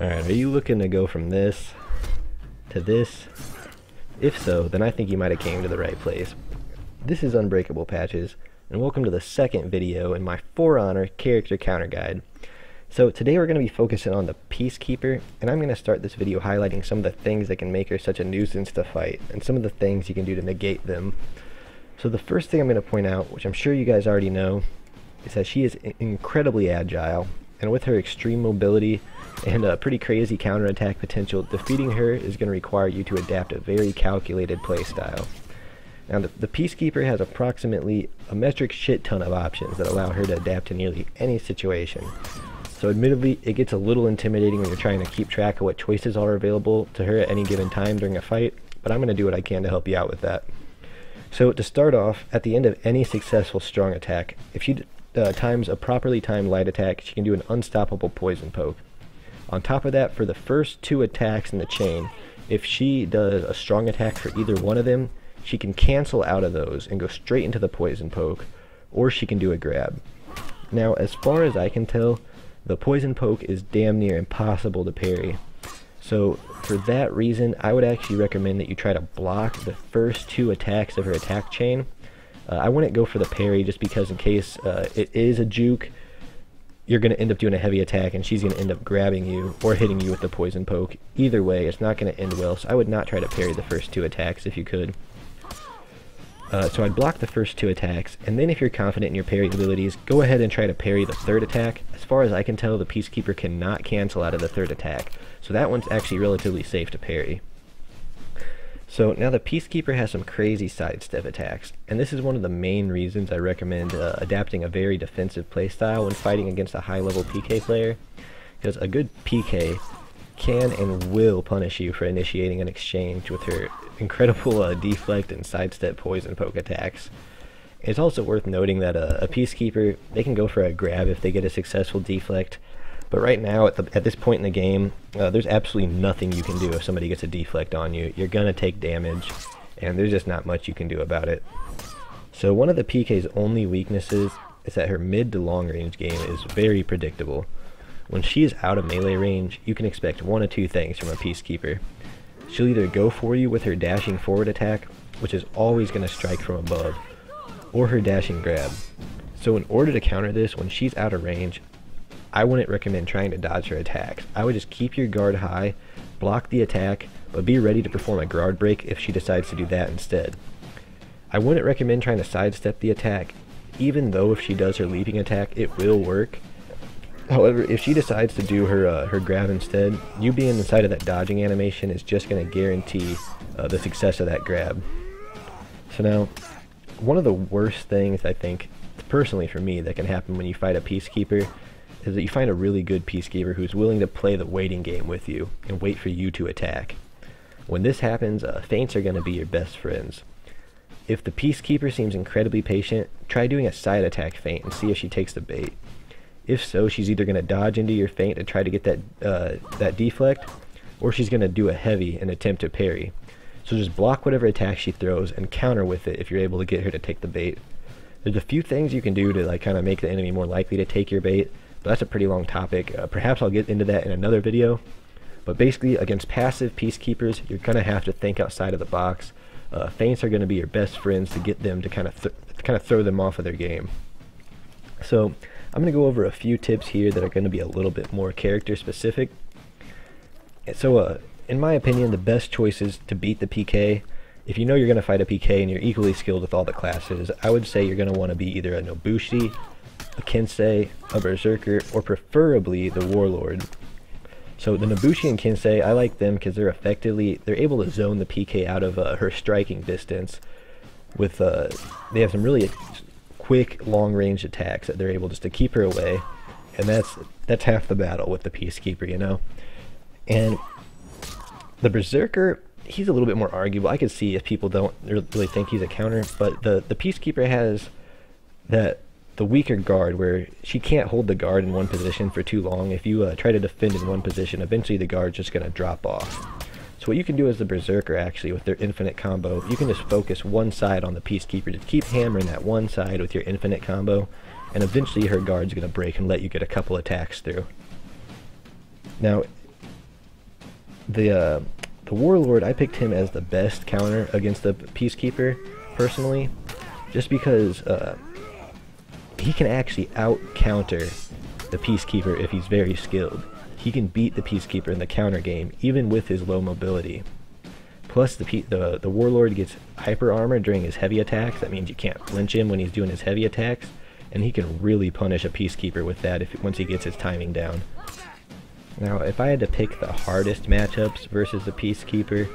Alright, are you looking to go from this to this? If so, then I think you might have came to the right place. This is Unbreakable Patches, and welcome to the second video in my For Honor character counter guide. So today we're going to be focusing on the Peacekeeper, and I'm going to start this video highlighting some of the things that can make her such a nuisance to fight, and some of the things you can do to negate them. So the first thing I'm going to point out, which I'm sure you guys already know, is that she is incredibly agile, and with her extreme mobility and a pretty crazy counterattack potential, defeating her is going to require you to adapt a very calculated playstyle. Now the, the Peacekeeper has approximately a metric shit ton of options that allow her to adapt to nearly any situation. So admittedly, it gets a little intimidating when you're trying to keep track of what choices are available to her at any given time during a fight, but I'm going to do what I can to help you out with that. So to start off, at the end of any successful strong attack, if she uh, times a properly timed light attack, she can do an unstoppable poison poke. On top of that, for the first two attacks in the chain, if she does a strong attack for either one of them, she can cancel out of those and go straight into the poison poke, or she can do a grab. Now, as far as I can tell, the poison poke is damn near impossible to parry. So, for that reason, I would actually recommend that you try to block the first two attacks of her attack chain. Uh, I wouldn't go for the parry just because in case uh, it is a juke, you're going to end up doing a heavy attack and she's going to end up grabbing you or hitting you with the poison poke. Either way, it's not going to end well, so I would not try to parry the first two attacks if you could. Uh, so I'd block the first two attacks, and then if you're confident in your parry abilities, go ahead and try to parry the third attack. As far as I can tell, the Peacekeeper cannot cancel out of the third attack, so that one's actually relatively safe to parry. So now the Peacekeeper has some crazy sidestep attacks, and this is one of the main reasons I recommend uh, adapting a very defensive playstyle when fighting against a high-level PK player, because a good PK can and will punish you for initiating an exchange with her incredible uh, deflect and sidestep poison poke attacks. It's also worth noting that uh, a Peacekeeper, they can go for a grab if they get a successful deflect, but right now, at, the, at this point in the game, uh, there's absolutely nothing you can do if somebody gets a deflect on you. You're going to take damage, and there's just not much you can do about it. So one of the PK's only weaknesses is that her mid to long range game is very predictable. When she is out of melee range, you can expect one of two things from a Peacekeeper. She'll either go for you with her dashing forward attack, which is always going to strike from above, or her dashing grab. So in order to counter this, when she's out of range, I wouldn't recommend trying to dodge her attacks. I would just keep your guard high, block the attack, but be ready to perform a guard break if she decides to do that instead. I wouldn't recommend trying to sidestep the attack, even though if she does her leaping attack, it will work. However, if she decides to do her uh, her grab instead, you being inside of that dodging animation is just going to guarantee uh, the success of that grab. So now, one of the worst things I think, personally for me, that can happen when you fight a Peacekeeper is that you find a really good peacekeeper who's willing to play the waiting game with you and wait for you to attack. When this happens, uh, feints are going to be your best friends. If the peacekeeper seems incredibly patient, try doing a side attack feint and see if she takes the bait. If so, she's either going to dodge into your feint and try to get that uh, that deflect, or she's going to do a heavy and attempt to parry. So just block whatever attack she throws and counter with it if you're able to get her to take the bait. There's a few things you can do to like kind of make the enemy more likely to take your bait, but that's a pretty long topic. Uh, perhaps I'll get into that in another video. But basically, against passive peacekeepers, you're going to have to think outside of the box. Uh, feints are going to be your best friends to get them to kind of kind of throw them off of their game. So I'm going to go over a few tips here that are going to be a little bit more character specific. So uh, in my opinion, the best choices to beat the PK, if you know you're going to fight a PK and you're equally skilled with all the classes, I would say you're going to want to be either a Nobushi, a Kensei, a Berserker, or preferably the Warlord. So the Nobushi and Kensei, I like them because they're effectively, they're able to zone the PK out of uh, her striking distance. With, uh, they have some really quick, long-range attacks that they're able just to keep her away. And that's, that's half the battle with the Peacekeeper, you know? And the Berserker, he's a little bit more arguable. I could see if people don't really think he's a counter, but the, the Peacekeeper has that the weaker guard where she can't hold the guard in one position for too long. If you uh, try to defend in one position, eventually the guard's just going to drop off. So what you can do as the Berserker actually with their infinite combo, you can just focus one side on the Peacekeeper. Just keep hammering that one side with your infinite combo, and eventually her guard's going to break and let you get a couple attacks through. Now, the uh, the Warlord, I picked him as the best counter against the Peacekeeper, personally, just because uh, he can actually out counter the Peacekeeper if he's very skilled. He can beat the Peacekeeper in the counter game, even with his low mobility. Plus, the, the, the Warlord gets hyper armor during his heavy attacks. That means you can't flinch him when he's doing his heavy attacks. And he can really punish a Peacekeeper with that if once he gets his timing down. Now, if I had to pick the hardest matchups versus the Peacekeeper,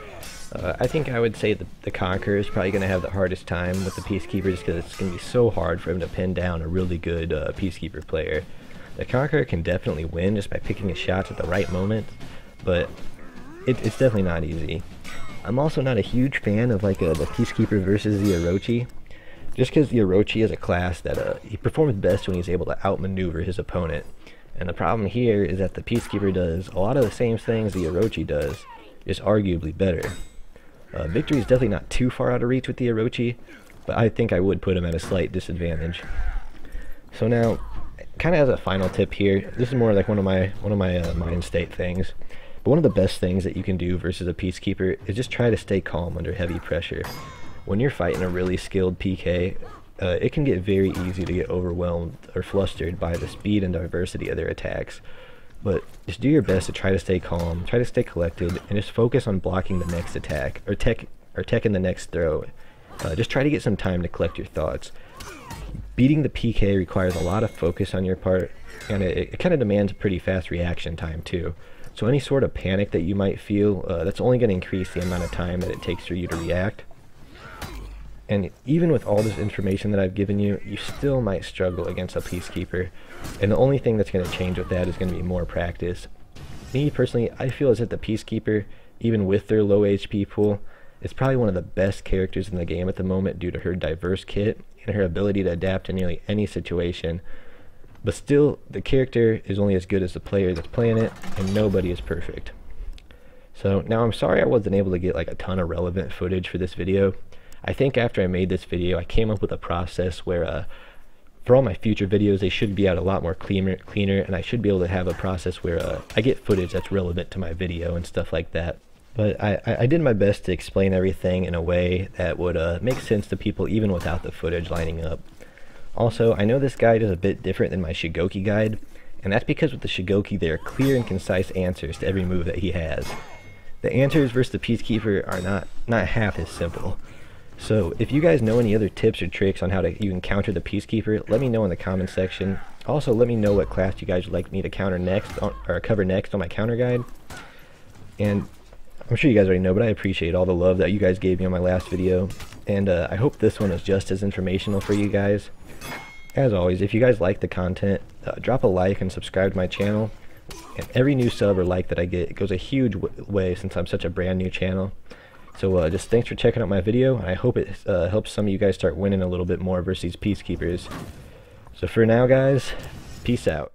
uh, I think I would say the, the Conqueror is probably going to have the hardest time with the Peacekeeper just because it's going to be so hard for him to pin down a really good uh, Peacekeeper player. The Conqueror can definitely win just by picking his shots at the right moment, but it, it's definitely not easy. I'm also not a huge fan of like uh, the Peacekeeper versus the Orochi, just because the Orochi is a class that uh, he performs best when he's able to outmaneuver his opponent. And the problem here is that the Peacekeeper does a lot of the same things the Orochi does, just arguably better. Uh, victory is definitely not too far out of reach with the Orochi, but I think I would put him at a slight disadvantage. So now, kind of as a final tip here, this is more like one of my one of my uh, mind state things. But one of the best things that you can do versus a Peacekeeper is just try to stay calm under heavy pressure. When you're fighting a really skilled PK, uh, it can get very easy to get overwhelmed or flustered by the speed and diversity of their attacks. But just do your best to try to stay calm, try to stay collected, and just focus on blocking the next attack or tech or tech in the next throw. Uh, just try to get some time to collect your thoughts. Beating the PK requires a lot of focus on your part, and it, it kind of demands a pretty fast reaction time too. So any sort of panic that you might feel, uh, that's only going to increase the amount of time that it takes for you to react. And even with all this information that I've given you, you still might struggle against a Peacekeeper. And the only thing that's going to change with that is going to be more practice. Me personally, I feel as if the Peacekeeper, even with their low HP pool, is probably one of the best characters in the game at the moment due to her diverse kit and her ability to adapt to nearly any situation. But still, the character is only as good as the player that's playing it, and nobody is perfect. So now I'm sorry I wasn't able to get like a ton of relevant footage for this video. I think after I made this video, I came up with a process where uh, for all my future videos, they should be out a lot more cleaner, cleaner, and I should be able to have a process where uh, I get footage that's relevant to my video and stuff like that. But I, I did my best to explain everything in a way that would uh, make sense to people even without the footage lining up. Also, I know this guide is a bit different than my Shugoki guide, and that's because with the Shugoki there are clear and concise answers to every move that he has. The answers versus the Peacekeeper are not, not half as simple. So if you guys know any other tips or tricks on how to you can counter the Peacekeeper, let me know in the comment section. Also, let me know what class you guys would like me to counter next, on, or cover next on my counter guide. And I'm sure you guys already know, but I appreciate all the love that you guys gave me on my last video. And uh, I hope this one is just as informational for you guys. As always, if you guys like the content, uh, drop a like and subscribe to my channel. And every new sub or like that I get goes a huge way since I'm such a brand new channel. So uh, just thanks for checking out my video, and I hope it uh, helps some of you guys start winning a little bit more versus Peacekeepers. So for now, guys, peace out.